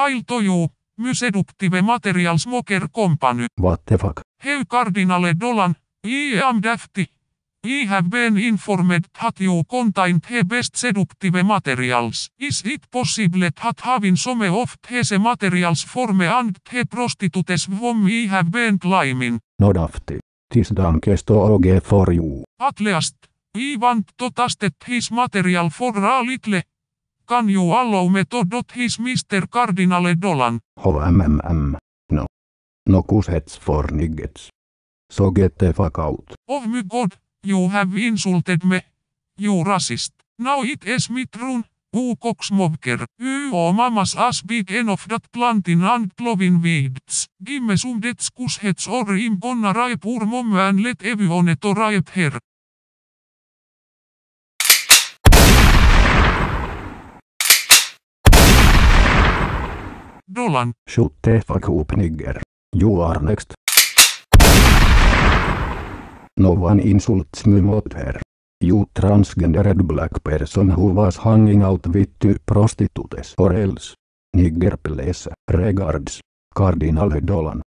Hail to you, my seductive material smoker company. What the fuck? Hey Cardinale Dolan, I am Dafty. I have been informed that you contained the best seductive materials. Is it possible that having some of these materials for me and the prostitutes whom I have been climbing? No dafti. This dankes to OG for you. At least, I want to test his material for a little. Can you allow me to dot his Mr. Cardinale Dolan? HMMM. No. No kusets for niggets. So get the fuck out. Oh my god, you have insulted me. You racist. Now it is my turn. U cocksmoker. You are mamas as big enough that planting and plowing weeds. Give me some dead heads or I'm gonna rape your mom and let everyone to rape her. Dolan. Shut the fuck up nigger. You are next. No one insults me mother. You transgendered black person who was hanging out with two prostitutes or else. Nigger please. Regards. Cardinal Dolan.